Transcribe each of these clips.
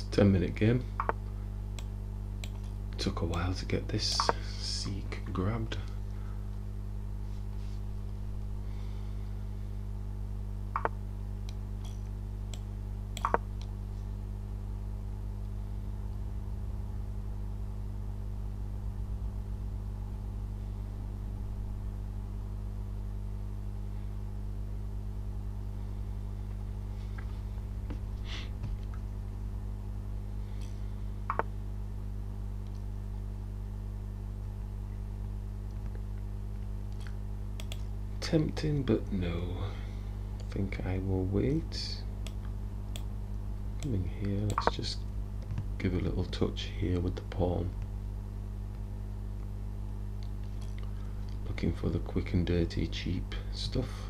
It's a 10 minute game. Took a while to get this seek grabbed. Tempting, but no. I think I will wait. Coming here, let's just give a little touch here with the pawn. Looking for the quick and dirty cheap stuff.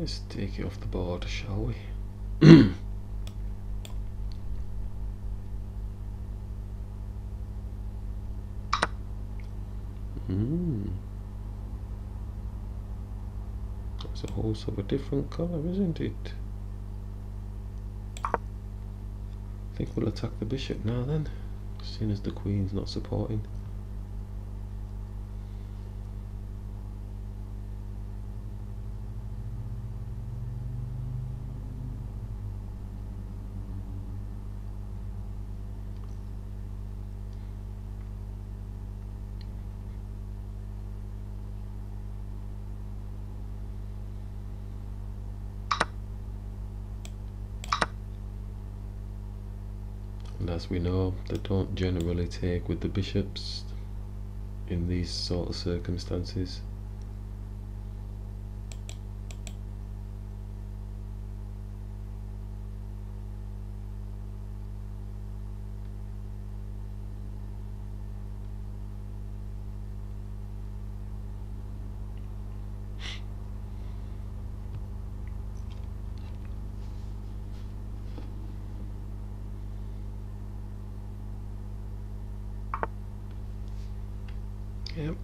Let's take it off the board, shall we? Hmm. That's a horse of a different colour, isn't it? I think we'll attack the bishop now then, seeing as the queen's not supporting. As we know they don't generally take with the bishops in these sort of circumstances Yep.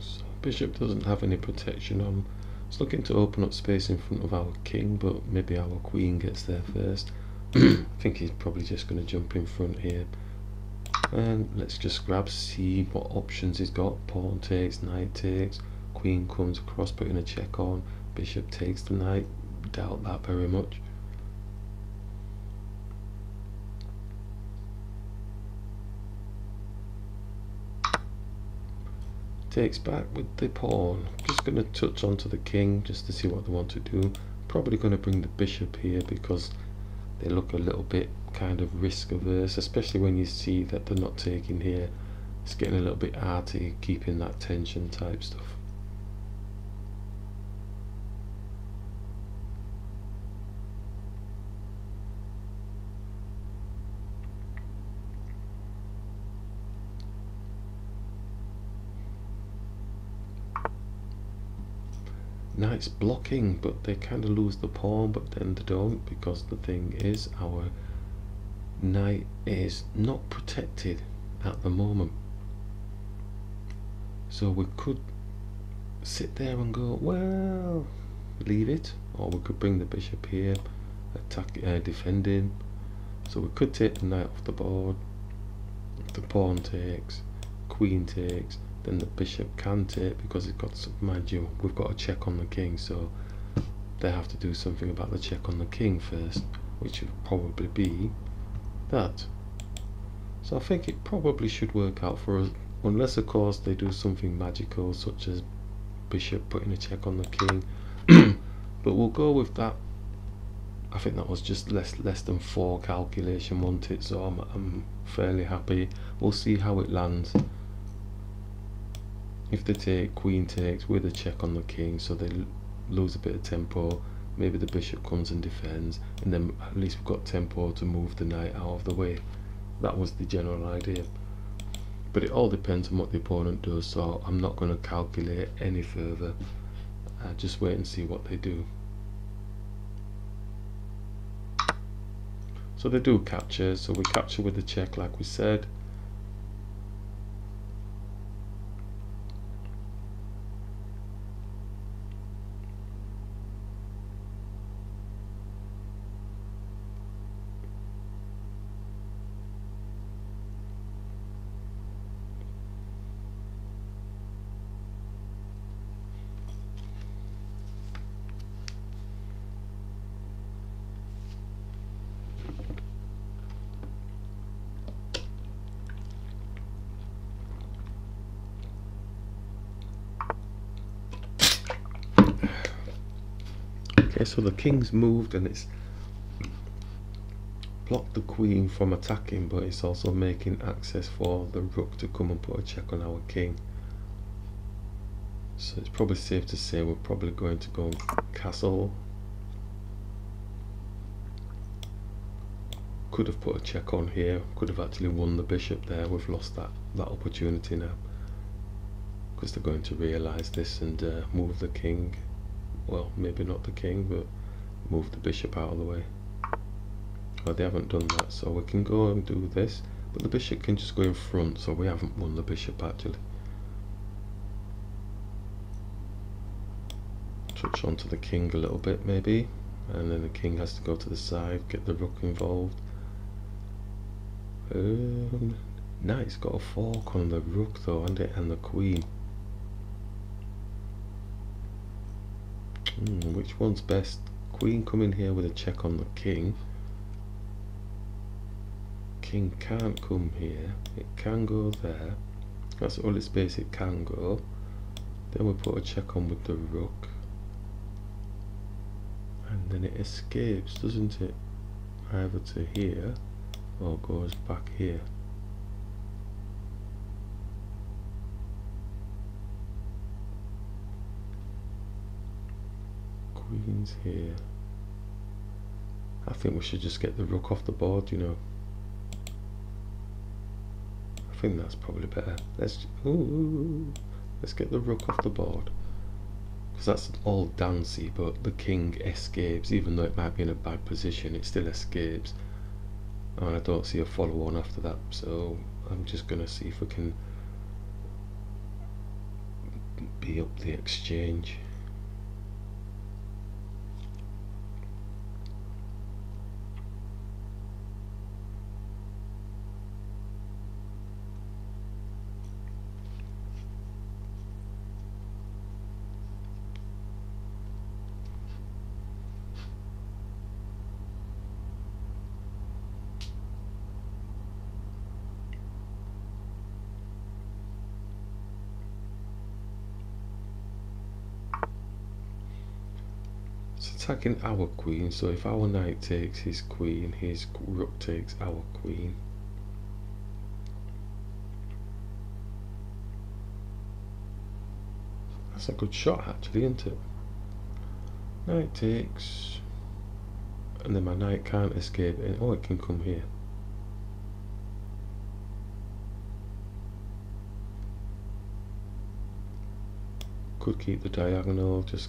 So bishop doesn't have any protection on. It's looking to open up space in front of our king, but maybe our queen gets there first. I think he's probably just going to jump in front here. And let's just grab, see what options he's got. Pawn takes, knight takes, queen comes across, putting a check on, bishop takes the knight. Doubt that very much. Takes back with the pawn. Just going to touch onto the king just to see what they want to do. Probably going to bring the bishop here because they look a little bit kind of risk averse, especially when you see that they're not taking here. It's getting a little bit arty, keeping that tension type stuff. Knight's blocking, but they kind of lose the pawn, but then they don't, because the thing is, our knight is not protected at the moment. So we could sit there and go, well, leave it, or we could bring the bishop here, attack, uh, defending. So we could take the knight off the board, the pawn takes, queen takes, then the bishop can take because it's got mind you we've got a check on the king so they have to do something about the check on the king first which would probably be that so I think it probably should work out for us unless of course they do something magical such as bishop putting a check on the king. but we'll go with that. I think that was just less less than four calculation, wasn't it? So I'm, I'm fairly happy. We'll see how it lands. If they take queen takes with a check on the king, so they lose a bit of tempo, maybe the bishop comes and defends, and then at least we've got tempo to move the knight out of the way. That was the general idea. But it all depends on what the opponent does, so I'm not going to calculate any further. Uh, just wait and see what they do. So they do capture, so we capture with the check like we said. Okay, so the king's moved and it's blocked the queen from attacking, but it's also making access for the rook to come and put a check on our king. So it's probably safe to say we're probably going to go castle. Could have put a check on here, could have actually won the bishop there. We've lost that, that opportunity now. Because they're going to realise this and uh, move the king well, maybe not the king, but move the bishop out of the way. Well, they haven't done that, so we can go and do this, but the bishop can just go in front, so we haven't won the bishop actually. Touch onto the king a little bit maybe, and then the king has to go to the side, get the rook involved. Um, now he's got a fork on the rook though, and, it, and the queen. Hmm, which one's best? Queen coming here with a check on the king. King can't come here. It can go there. That's all its space it can go. Then we put a check on with the rook. And then it escapes, doesn't it? Either to here or goes back here. Queens here. I think we should just get the rook off the board, you know. I think that's probably better. Let's ooh, let's get the rook off the board. Because that's all dancy, but the king escapes, even though it might be in a bad position, it still escapes. And I don't see a follow on after that, so I'm just going to see if we can be up the exchange. Attacking our queen so if our knight takes his queen his rook takes our queen. That's a good shot actually isn't it? Knight takes and then my knight can't escape and oh it can come here. Could keep the diagonal just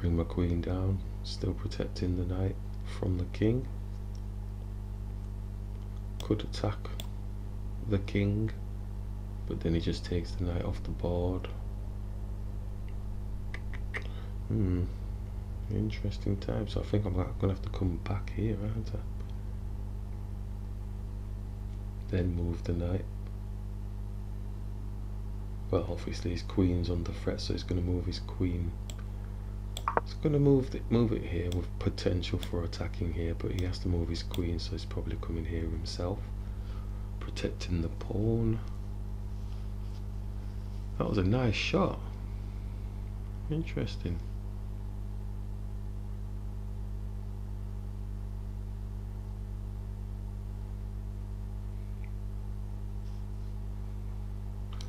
bring my queen down, still protecting the knight from the king. Could attack the king, but then he just takes the knight off the board. Hmm, interesting time. So I think I'm going to have to come back here, aren't I? Then move the knight. Well, obviously his queen's under threat, so he's going to move his queen He's going to move it, move it here with potential for attacking here, but he has to move his queen, so he's probably coming here himself. Protecting the pawn. That was a nice shot. Interesting.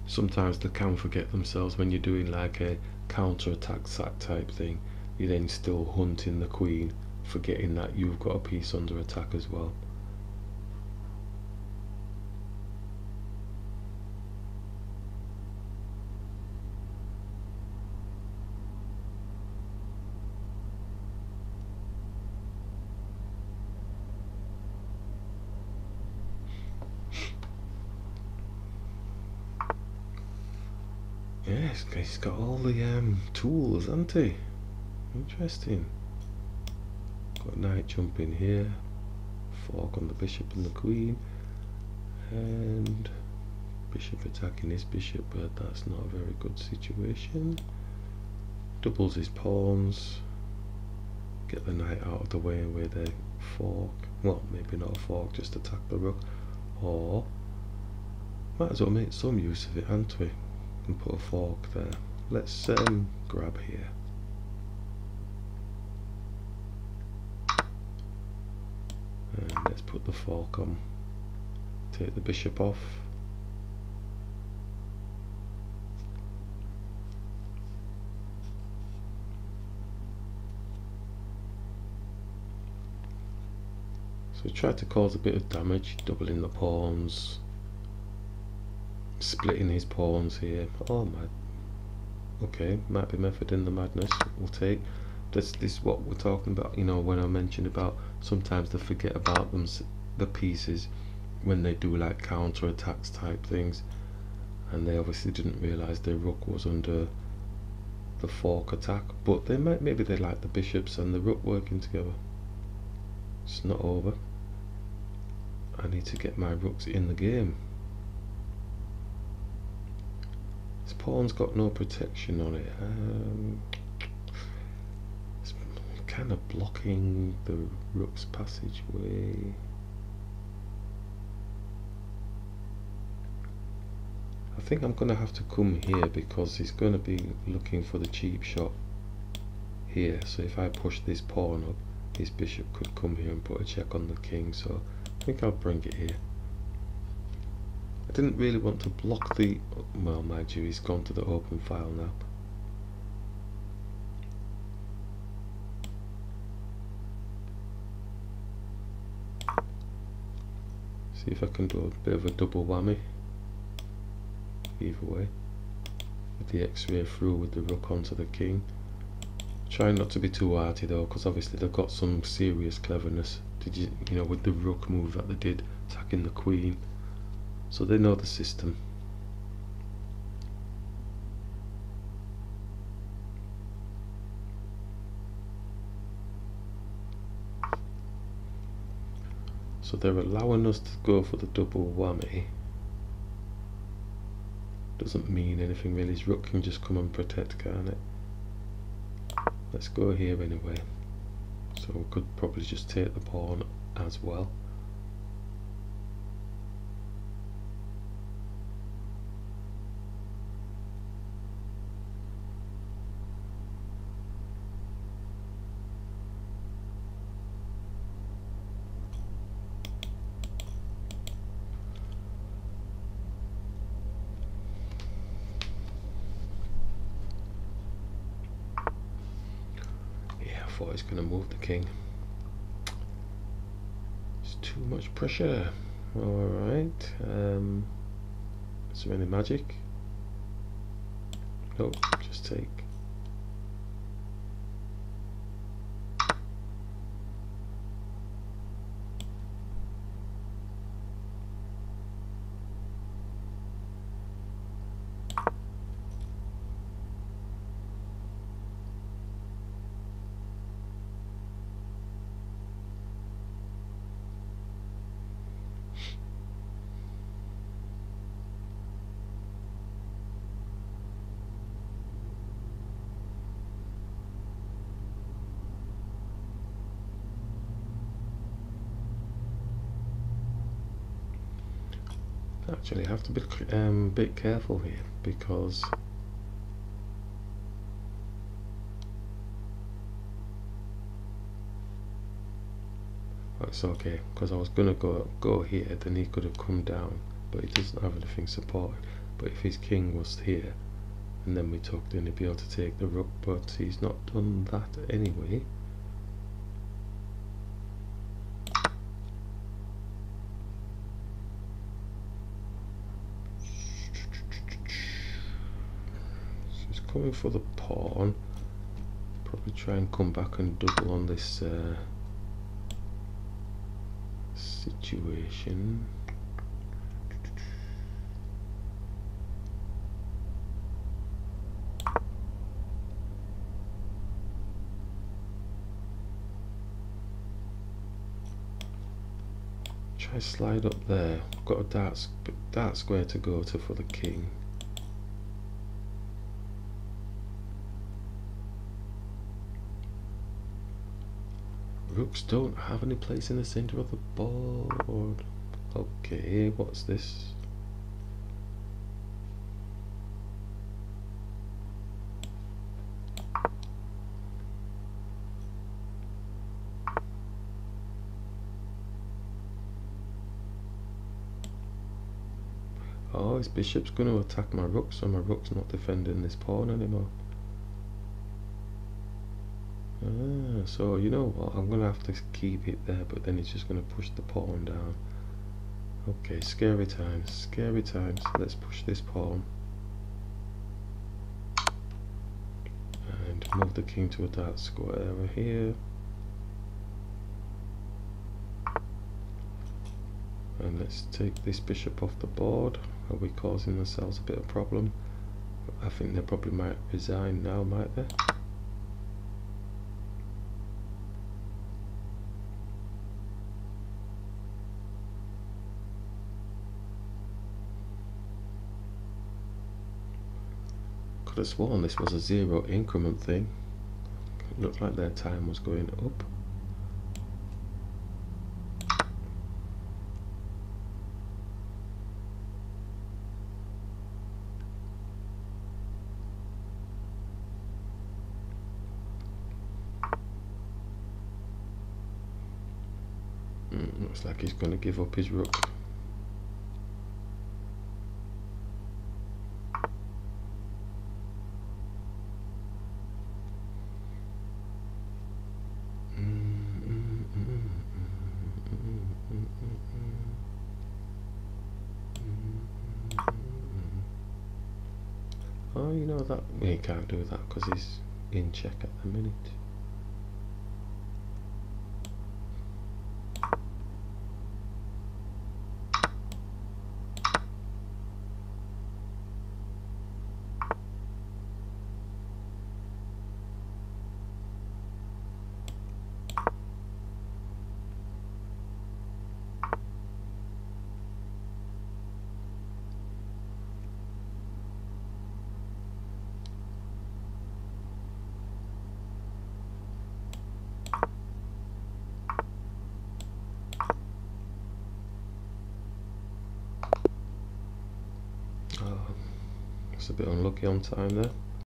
Sometimes they can forget themselves when you're doing like a counter attack sack type thing. You're then still hunting the queen, forgetting that you've got a piece under attack as well. Yes, he's got all the um, tools, hasn't he? Interesting. Got knight jump in here, fork on the bishop and the queen, and bishop attacking his bishop, but that's not a very good situation. Doubles his pawns, get the knight out of the way with a fork. Well, maybe not a fork, just attack the rook. Or, might as well make some use of it, haven't we? and put a fork there. Let's um, grab here. And let's put the fork on. Take the bishop off. So try to cause a bit of damage, doubling the pawns, splitting his pawns here. Oh my. Okay, might be method in the madness. We'll take. This, this is what we're talking about. You know, when I mentioned about sometimes they forget about them, the pieces, when they do like counter attacks type things, and they obviously didn't realize their rook was under the fork attack. But they might maybe they like the bishops and the rook working together. It's not over. I need to get my rooks in the game. This pawn's got no protection on it. Um, kind of blocking the rook's passageway. I think I'm going to have to come here because he's going to be looking for the cheap shot here. So if I push this pawn up, his bishop could come here and put a check on the king. So I think I'll bring it here. I didn't really want to block the... Well, mind you, he's gone to the open file now. See if I can do a bit of a double whammy. Either way. With the x-ray through with the rook onto the king. Trying not to be too arty though, because obviously they've got some serious cleverness. Did you, you know, with the rook move that they did, attacking the queen so they know the system. So they're allowing us to go for the double whammy. Doesn't mean anything really. His rook can just come and protect, can't it? Let's go here anyway. So we could probably just take the pawn as well. He's going to move the king. It's too much pressure. Alright. Um, is there any magic? Nope, just take. actually have to be a um, bit careful here because that's okay because I was gonna go go here then he could have come down but he doesn't have anything supported. But if his king was here and then we took then he'd be able to take the rook but he's not done that anyway. Coming for the pawn. Probably try and come back and double on this uh, situation. Try slide up there. Got a dart, dart square to go to for the king. Rooks don't have any place in the center of the board. Okay, what's this? Oh, his bishop's going to attack my rook, so my rook's not defending this pawn anymore. Ah, so you know what, I'm going to have to keep it there, but then it's just going to push the pawn down. Okay, scary times, scary times. Let's push this pawn. And move the king to a dark square over here. And let's take this bishop off the board. Are we causing ourselves a bit of problem? I think they probably might resign now, might they? Could have sworn this was a zero increment thing. It looked like their time was going up. Mm, looks like he's going to give up his rook. Oh, you we can't do that because he's in check at the minute. A bit unlucky on time there.